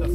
Das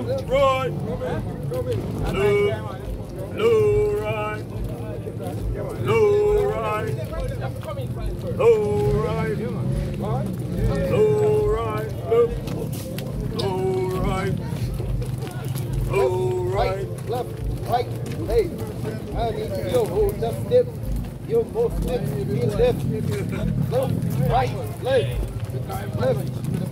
right, left, low right, low right, low right, low right, left, low right, low right. left, right, hey. I need to go hold dip. You both me left. Left, right, left. Left.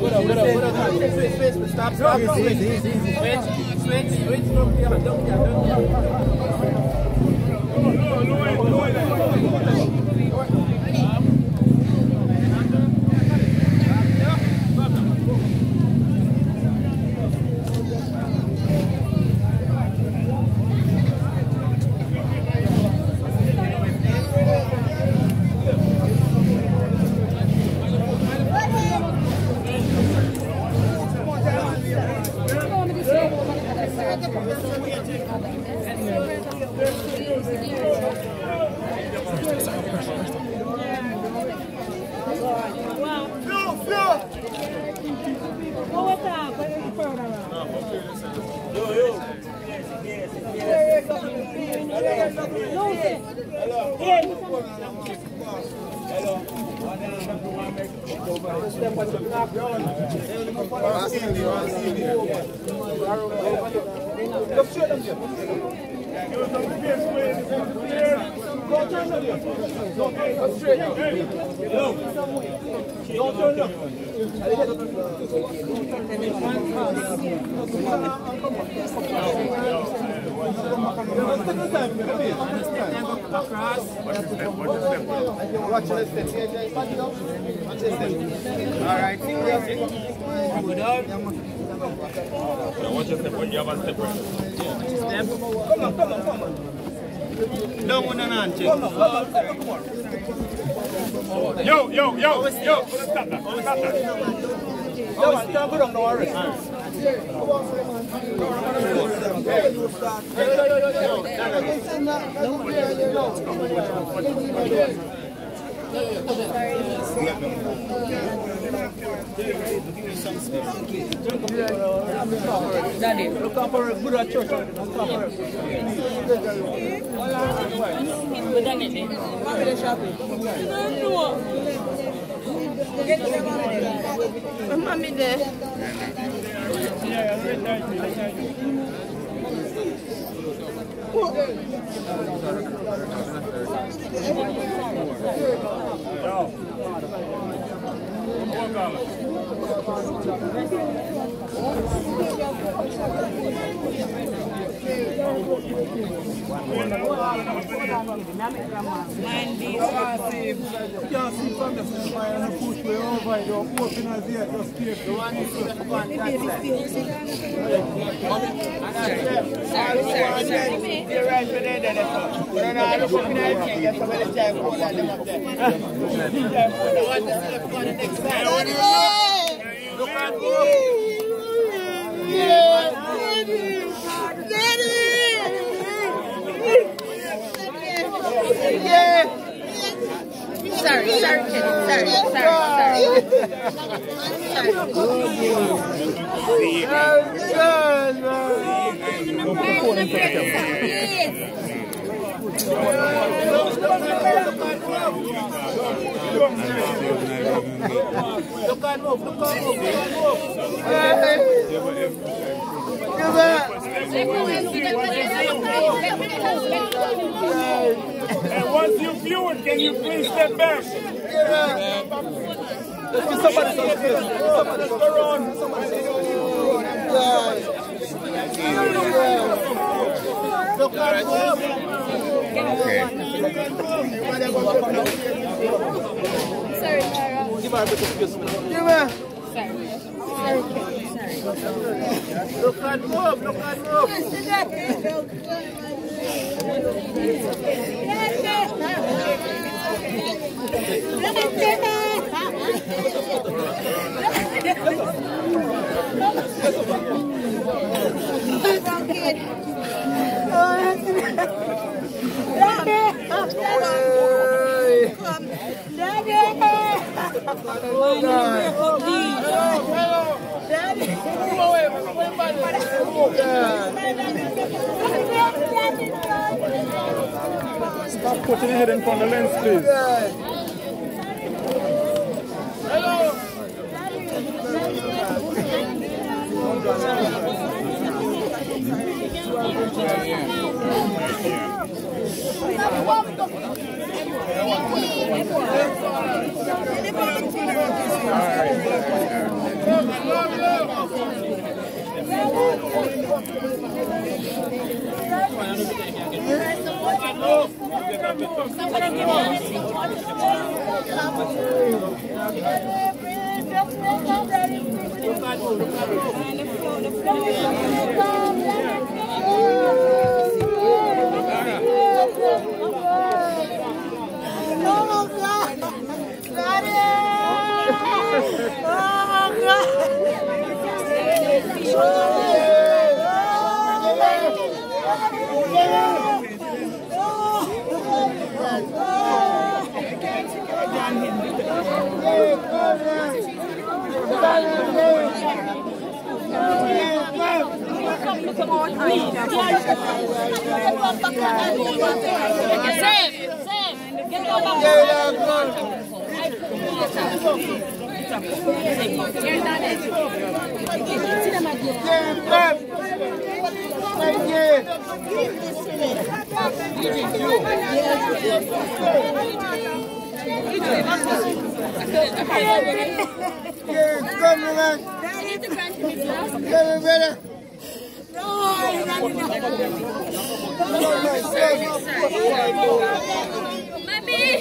look up in the eye, get some of the time for that, them up there. The one that's left for the next time. Look at go. Sorry, sorry, Kenny. Sorry, sorry, sorry. Sorry. Look at move, look at move, look at move. And once you view it, can you please step back? Let's give somebody some space. Somebody go around. Look at move. Sorry, Tara. Give her a bit of space. Give her. Sorry. Look and move, look and move. Oh, Stop putting your head in front of the lens, please. Daddy last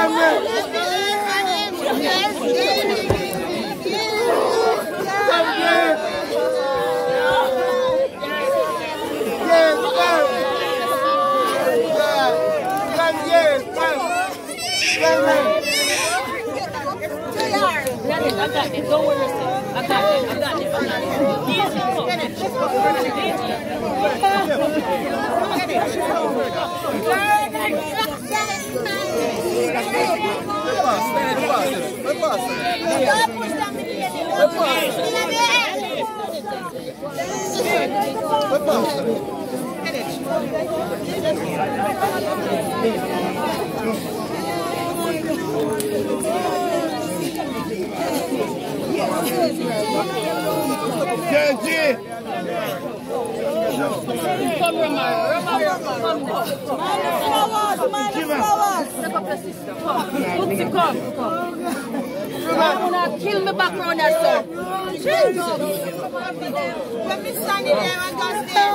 Come here. Yes, kill me sir. Got there. I got there.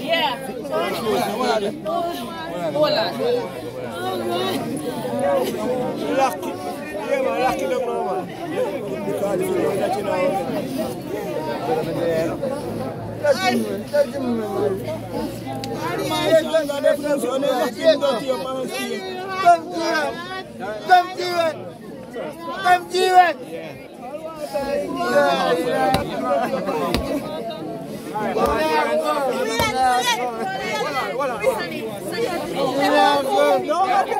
Yeah. Hold on. Lucky. Yeah, man, lucky them now, man. Because you know that you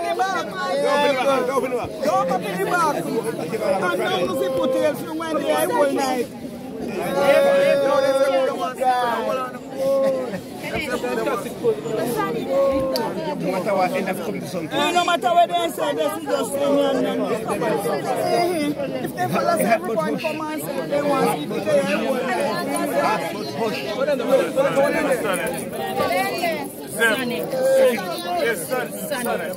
know. Come to it. Come to it. Come to see from they. No matter what, they say, this is just them. If they follow everyone say they want to Sunny. Yes, Sunny.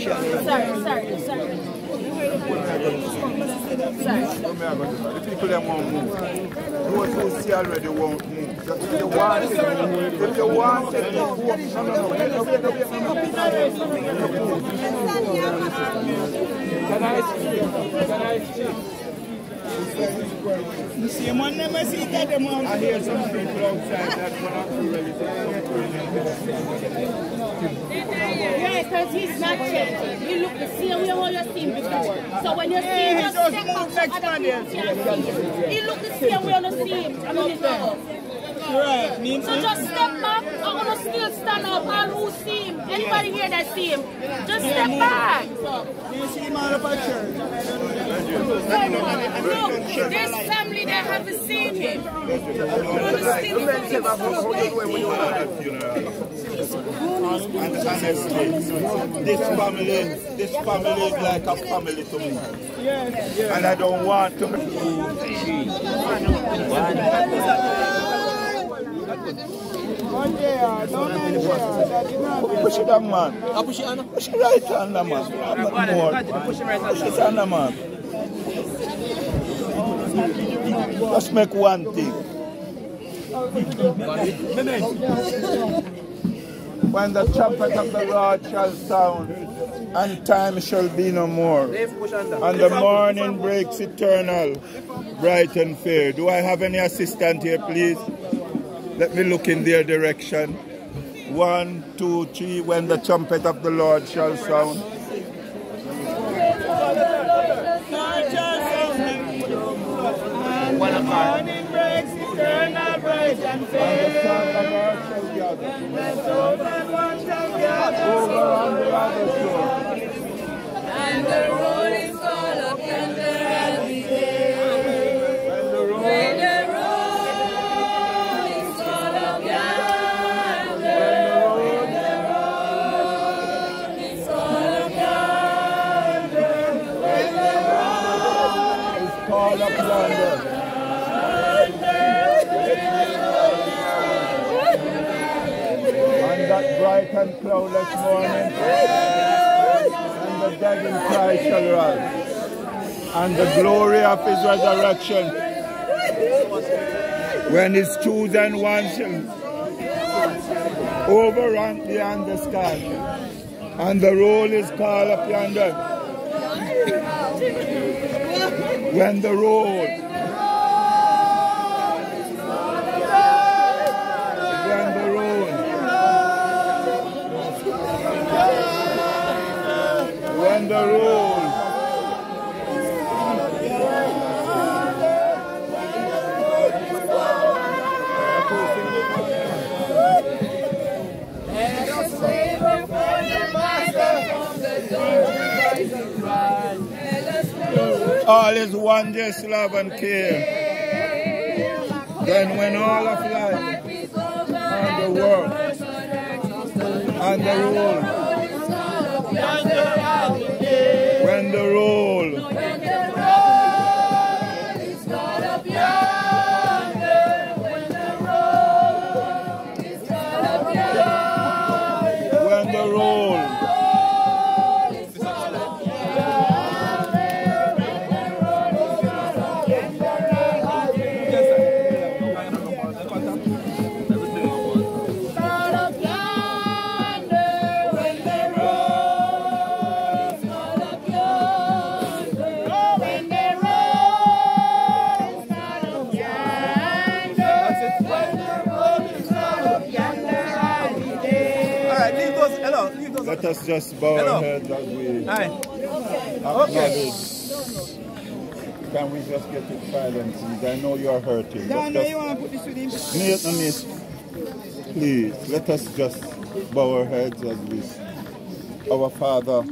Sorry, sorry, sorry. The people that won't move. Those who see already won't move. Just If they want if they want it, no, no, no, no, no, Can I speak? Can I speak? You see, man never see that them on. I hear some people outside that want to really Yeah, because he's not changing. He look the same way how you see him before. So when you see him, he just just step move next so other man people there. can see him. He look the same way you see him. I mean. Right, me So just step back and gonna still stand up and who see him. Anybody here that see him, just step back. You see him all up at church. Look, there's family that haven't seen him. And honestly, this family, this family is like a family to me. And I don't want to. One day, uh, don't mind the prayer. That is not Push it man. Push it. Push it right the man. I'm not more. Push it man. Make one thing. When the trumpet of the Lord shall sound, and time shall be no more, and the morning breaks eternal, bright and fair. Do I have any assistant here, please? Let me look in their direction. One, two, three, when the trumpet of the Lord shall sound. When morning breaks, eternal and the shall gather. Resurrection, when his chosen ones overrun the sky, and the roll is called up yonder. When the roll all is wondrous love and care. Then when all of life and the world and the rule, when the rule, let us just bow Hello. our heads as we Aye. acknowledge Can we just get it silent, please? I know you are hurting. but Dano, just- you want to put this with him? Miss, no, miss. Please, let us just bow our heads as we. Our Father,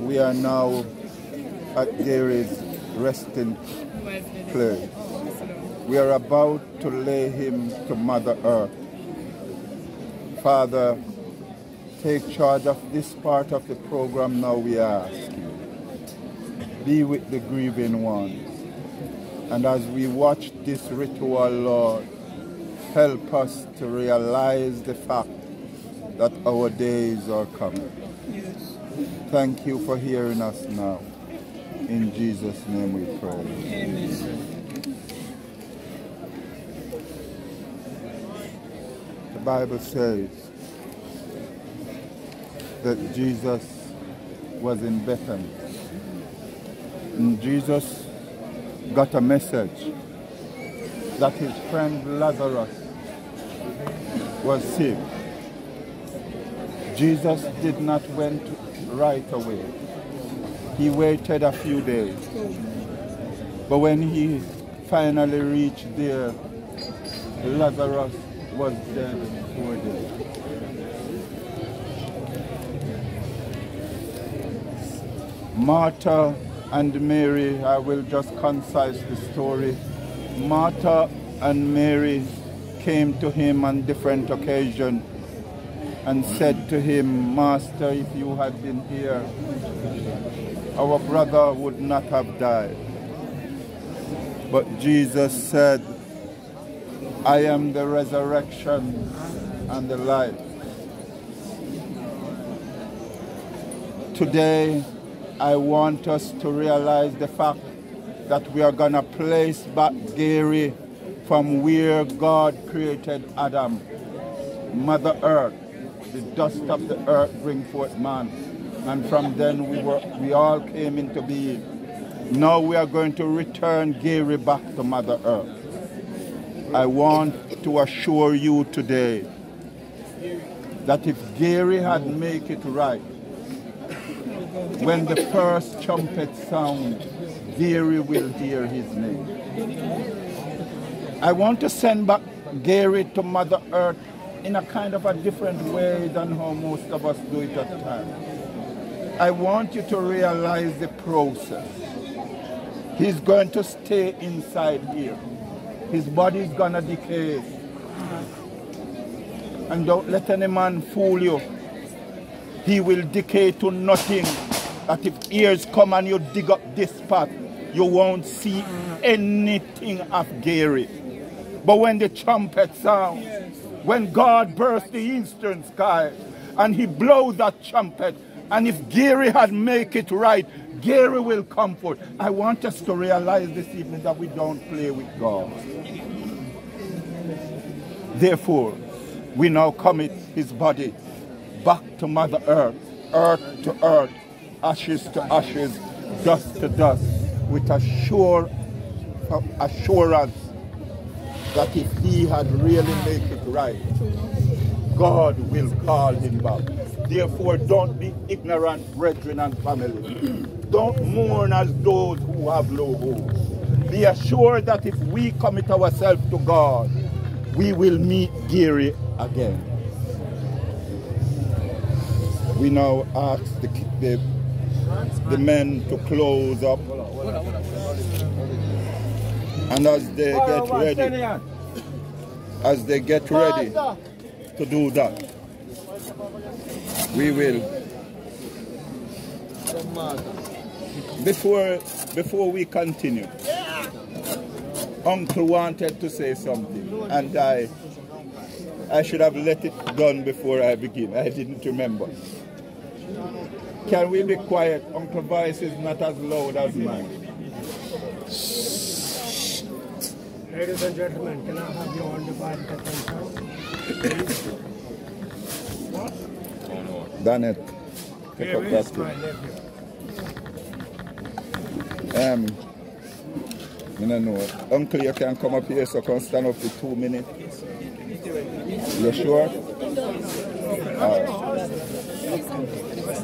we are now at Gary's resting place. We are about to lay him to Mother Earth. Father, take charge of this part of the program now, we ask. You. Be with the grieving ones. And as we watch this ritual, Lord, help us to realize the fact that our days are coming. Thank you for hearing us now. In Jesus' name we pray. Amen. The Bible says that Jesus was in Bethany. And Jesus got a message that his friend Lazarus was sick. Jesus did not went right away. He waited a few days. But when he finally reached there, Lazarus was dead four days. Martha and Mary, I will just concise the story. Martha and Mary came to him on different occasions and said to him, Master, if you had been here, our brother would not have died. But Jesus said, I am the resurrection and the life. Today, I want us to realize the fact that we are going to place back Gary from where God created Adam, Mother Earth. The dust of the earth bring forth man. And from then we, were, we all came into being. Now we are going to return Gary back to Mother Earth. I want to assure you today that if Gary had make it right, when the first trumpet sound, Gary will hear his name. I want to send back Gary to Mother Earth in a kind of a different way than how most of us do it at times. I want you to realize the process. He's going to stay inside here. His body is going to decay. And don't let any man fool you. He will decay to nothing. That if ears come and you dig up this spot, you won't see anything of Gary. But when the trumpet sounds, when God bursts the eastern sky and he blows that trumpet, and if Gary had make it right, Gary will come forth. I want us to realize this evening that we don't play with God. Therefore, we now commit his body back to Mother Earth, earth to earth, ashes to ashes, dust to dust, with a sure assurance that if he had really made it right, God will call him back. Therefore, don't be ignorant, brethren and family. don't mourn as those who have no hope. Be assured that if we commit ourselves to God, we will meet Gary again. We now ask the, the, the men to close up. And as they get ready, as they get ready to do that, we will. Before, before we continue, Uncle wanted to say something, and I, I should have let it done before I begin. I didn't remember. Can we be quiet? Uncle voice is not as loud as mine. Ladies and gentlemen, can I have your undivided attention? Daniel, pick Here up is that. my. Um, I don't know. Uncle, you can come up here so I can stand up for two minutes. You sure?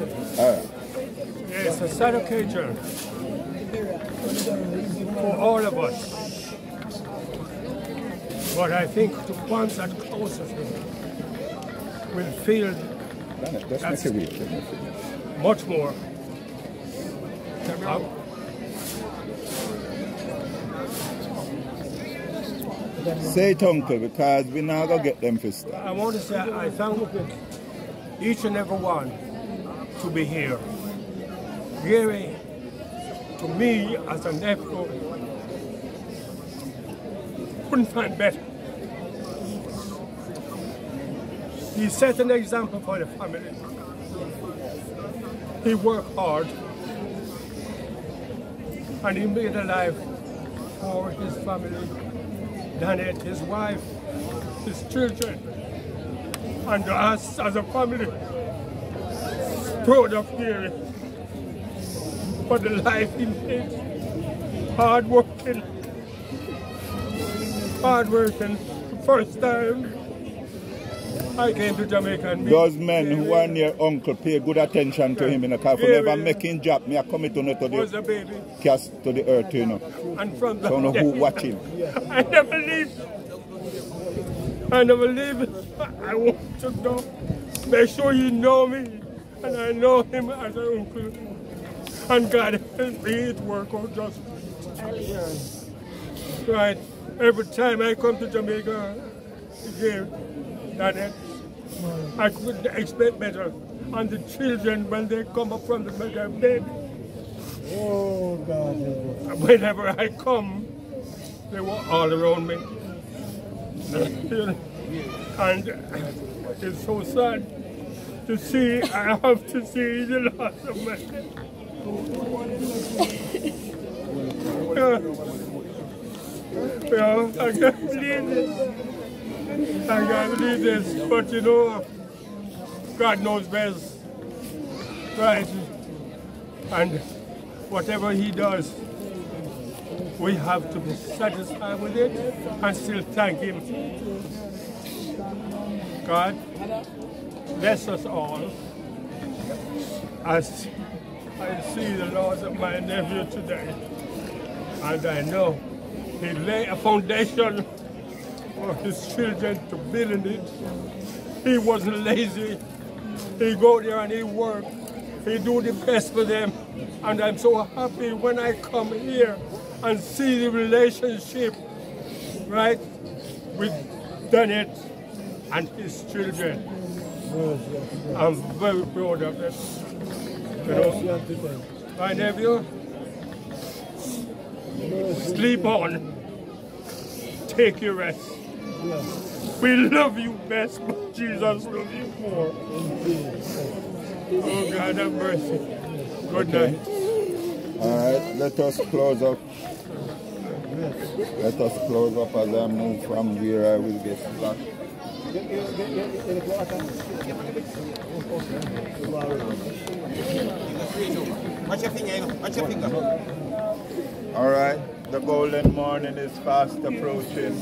Yes, a sad occasion. for all of us. But I think the ones that closest will feel make much more. Uh, Say it, uncle, because we now go get them for start. I want to say I thank each and every one to be here. Gary, to me as a nephew, couldn't find better. He set an example for the family. He worked hard and he made a life for his family, Danette, his wife, his children, and us as a family. Proud of Gary for the life he made. Hard working. Hard working. First time I came to Jamaica Those men who are near uncle pay good attention to him in the car. For never making job, me I come to know to a the baby. cast to the earth, you know. And from So know who day, watching. I never leave. I never leave. I want to know. Make sure you know me. And I know him as an uncle. And God help me it work out just right. Every time I come to Jamaica, again, that it, I couldn't expect better. And the children, when they come up from the mother baby, Oh, God. whenever I come, they were all around me. And it's so sad to see, I have to see the last of my yeah. yeah, I can't believe this. I can't believe this, but you know, God knows best. Right? And whatever He does, we have to be satisfied with it and still thank Him. God, bless us all as I see the loss of my nephew today. And I know He laid a foundation for His children to build in it. He wasn't lazy. He go there and he work. He do the best for them. And I'm so happy when I come here and see the relationship, right, with Danette and his children. I'm very proud of them. You know, my nephew, sleep on. Take your rest. We love you best, but Jesus loves you more. Oh God have mercy. Good night. All right, let us close up. Let us close up as I move from where I will get stuck. All right, the golden morning is fast approaching.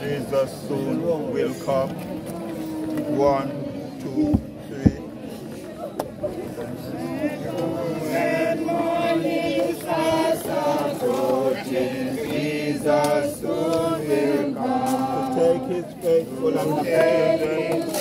Jesus soon will come. One, two, faithful and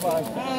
that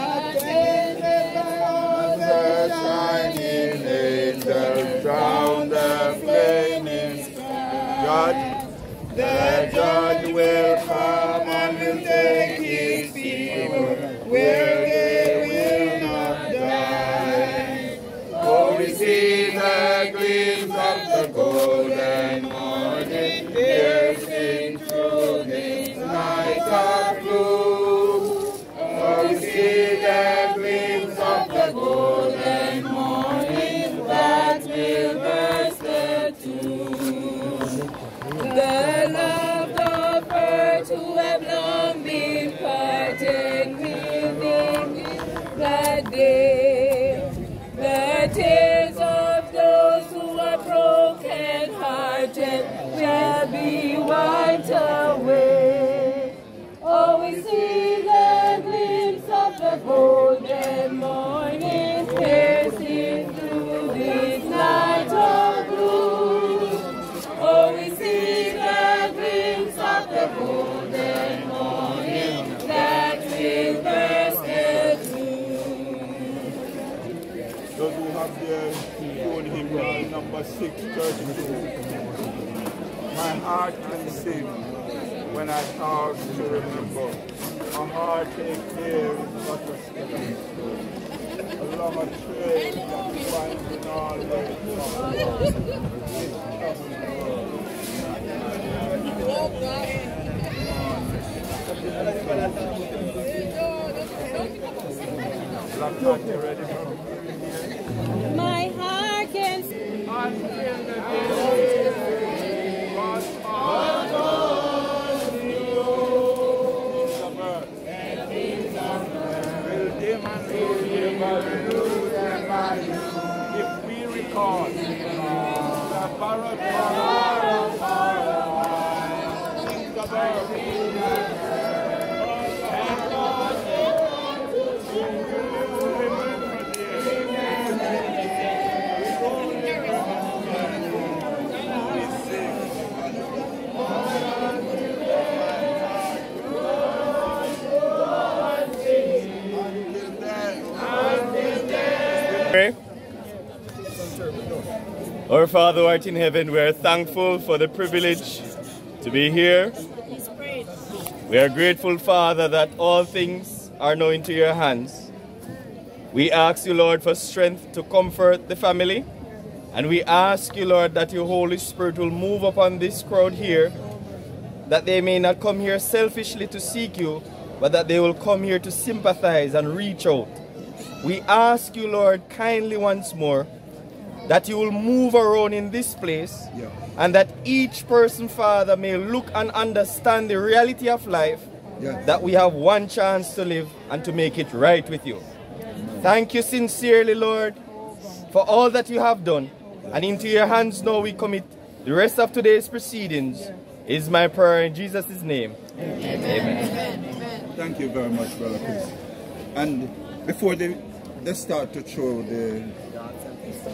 My heart can sing when I pause to remember. My heart takes care but a step. Along a trail that winds in all Black Cat, you ready for? My heart can recall the about Pray. Our Father who art in heaven, we are thankful for the privilege to be here. We are grateful, Father, that all things are now into your hands. We ask you, Lord, for strength to comfort the family. And we ask you, Lord, that your Holy Spirit will move upon this crowd here, that they may not come here selfishly to seek you, but that they will come here to sympathize and reach out. We ask you, Lord, kindly once more, that you will move around in this place Yeah. and that each person, Father, may look and understand the reality of life Yeah. that we have one chance to live and to make it right with you. Thank you sincerely, Lord, for all that you have done. And into your hands now we commit the rest of today's proceedings. Is my prayer in Jesus' name. Amen. Thank you very much, Brother Chris. And before they, they start to throw the,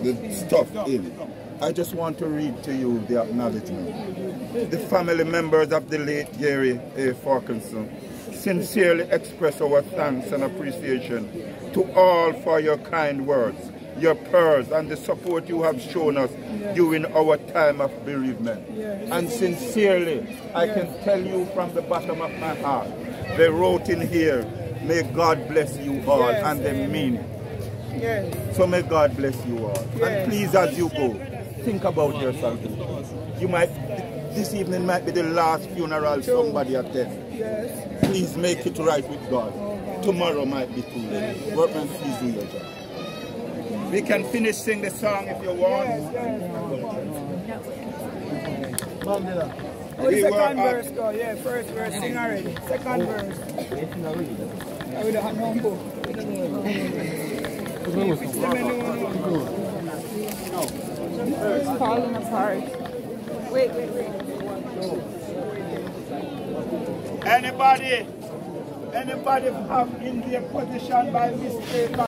the stuff in, I just want to read to you the acknowledgement. The family members of the late Gaury A. Farquharson sincerely express our thanks and appreciation to all for your kind words, your prayers, and the support you have shown us during our time of bereavement. And sincerely, I can tell you from the bottom of my heart, they wrote in here, may God bless you all, and they mean it. Yes. So may God bless you all. Yes. And please, as you go, think about yourself. You might, this evening might be the last funeral somebody attends. Yes. Please make it right with God. Oh, Tomorrow might be too late. Workman, please do your job. We can finish sing the song if you want. How oh, the We were second verse go? Yeah, first verse, sing already. Second verse. I would have no book. Falling apart. Wait, wait, wait. Anybody, anybody have in their position by mistake